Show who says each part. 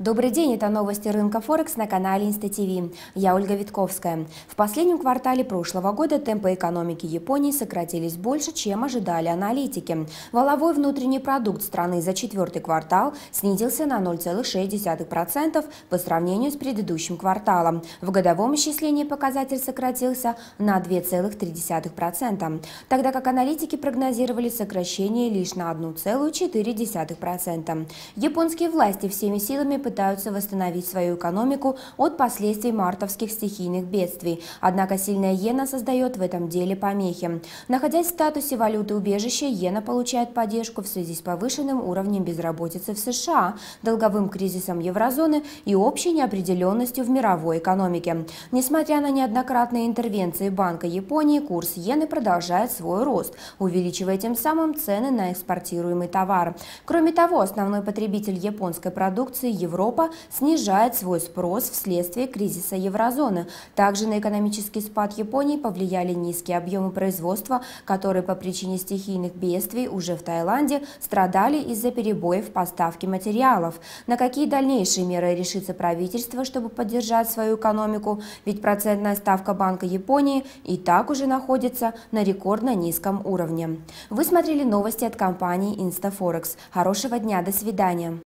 Speaker 1: Добрый день, это новости рынка Форекс на канале ИнстаТВ. Я Ольга Витковская. В последнем квартале прошлого года темпы экономики Японии сократились больше, чем ожидали аналитики. Воловой внутренний продукт страны за четвертый квартал снизился на 0,6% по сравнению с предыдущим кварталом. В годовом исчислении показатель сократился на 2,3%, тогда как аналитики прогнозировали сокращение лишь на 1,4%. Японские власти всеми силами пытаются восстановить свою экономику от последствий мартовских стихийных бедствий. Однако сильная иена создает в этом деле помехи. Находясь в статусе валюты убежища, иена получает поддержку в связи с повышенным уровнем безработицы в США, долговым кризисом еврозоны и общей неопределенностью в мировой экономике. Несмотря на неоднократные интервенции Банка Японии, курс иены продолжает свой рост, увеличивая тем самым цены на экспортируемый товар. Кроме того, основной потребитель японской продукции – Европа снижает свой спрос вследствие кризиса еврозоны. Также на экономический спад Японии повлияли низкие объемы производства, которые по причине стихийных бедствий уже в Таиланде страдали из-за перебоев в поставке материалов. На какие дальнейшие меры решится правительство, чтобы поддержать свою экономику? Ведь процентная ставка Банка Японии и так уже находится на рекордно низком уровне. Вы смотрели новости от компании InstaForex. Хорошего дня, до свидания.